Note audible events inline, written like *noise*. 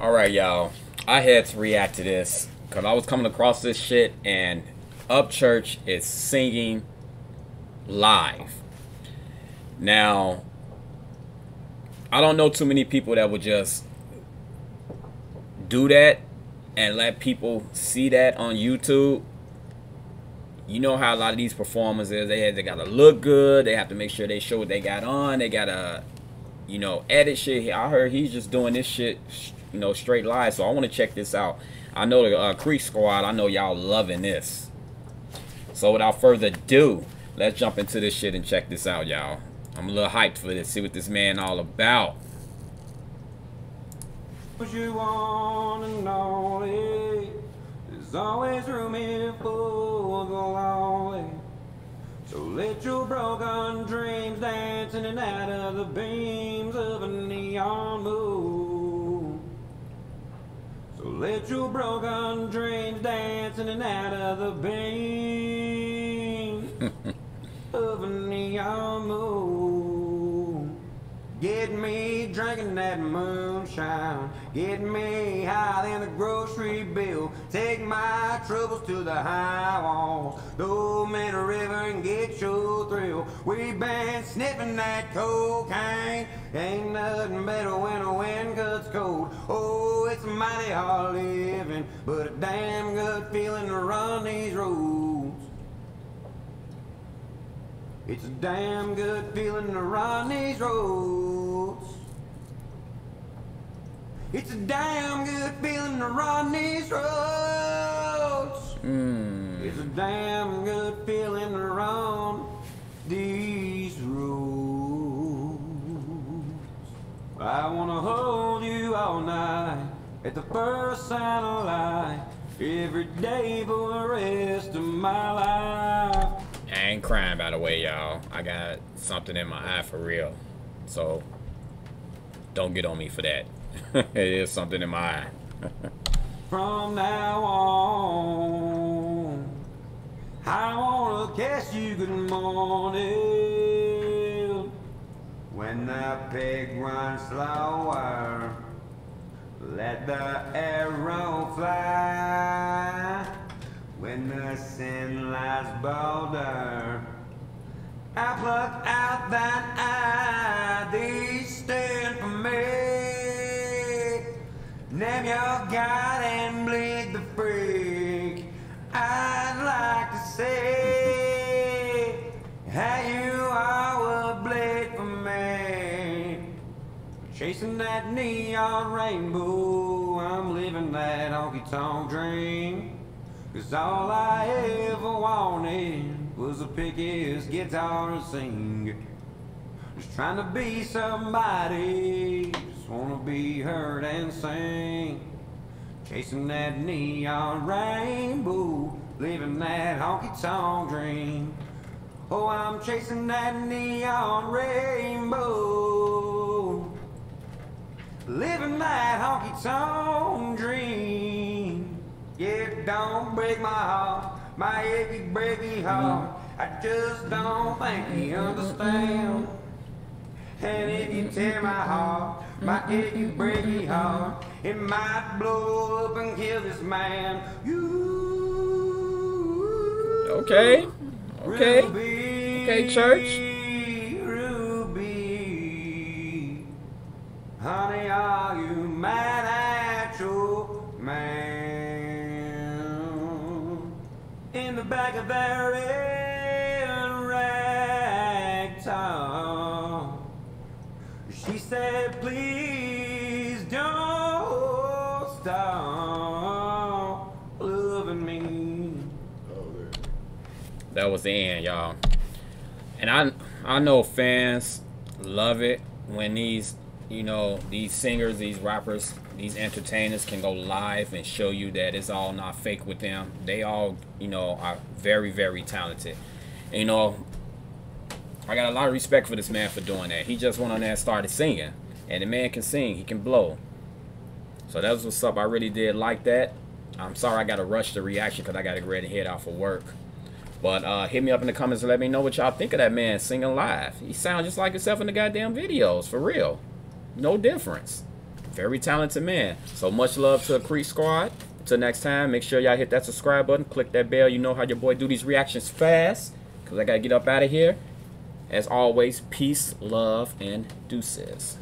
All right, y'all. I had to react to this because I was coming across this shit, and Upchurch is singing live. Now, I don't know too many people that would just do that and let people see that on YouTube. You know how a lot of these performers is. They they gotta look good. They have to make sure they show what they got on. They gotta, you know, edit shit. I heard he's just doing this shit, you know, straight live. So I want to check this out. I know the uh, Creek Squad. I know y'all loving this. So without further ado, let's jump into this shit and check this out, y'all. I'm a little hyped for this. See what this man all about. What you want and only There's always room here for the lonely So let your broken dreams dance in and out of the beams of a neon moon. So let your broken dreams dance in and out of the beams *laughs* of a neon moon Get me drinking that moonshine. Get me high than the grocery bill. Take my troubles to the high walls. Throw in the river and get your thrill. We been sniffing that cocaine. Ain't nothing better when the wind cuts cold. Oh, it's mighty hard living, but a damn good feeling to run these roads. It's a damn good feeling to run these roads. It's a damn good feeling to run these roads. Mm. It's a damn good feeling to run these roads. I wanna hold you all night at the first sign of light. Every day for the rest of my life. Ain't crying, by the way, y'all. I got something in my eye for real. So, don't get on me for that. *laughs* it is something in my eye. From now on, I wanna kiss you good morning. When the pig runs slower, let the arrow fly. When the sin lies bolder, I pluck out that eye, these stand for me. Name your God and bleed the freak. I'd like to say how you are will bleed for me. Chasing that neon rainbow, I'm living that honky tonk dream. Cause all I ever wanted was a pick his guitar and sing. Just trying to be somebody, just wanna be heard and sing. Chasing that neon rainbow, living that honky tonk dream. Oh, I'm chasing that neon rainbow, living that honky tonk dream. Yeah, don't break my heart, my achy breaky heart. I just don't think you understand. And if you tear my heart, my achy breaky heart, it might blow up and kill this man. You. Okay. Okay. Ruby, Okay, church. Ruby. Honey, are you mad at your man? In the back of their rag top, she said, please don't stop loving me. That was the end, y'all. And I I know fans love it when these, you know, these singers, these rappers, these entertainers can go live and show you that it's all not fake with them. They all, you know, are very, very talented you know, I got a lot of respect for this man for doing that. He just went on there and started singing. And the man can sing, he can blow. So that's what's up. I really did like that. I'm sorry I got to rush the reaction because I got to go ahead and head out for work. But uh, hit me up in the comments and let me know what y'all think of that man singing live. He sounds just like himself in the goddamn videos, for real. No difference. Very talented man. So much love to Creek Squad. Until next time, make sure y'all hit that subscribe button, click that bell. You know how your boy do these reactions fast because I got to get up out of here. As always, peace, love, and deuces.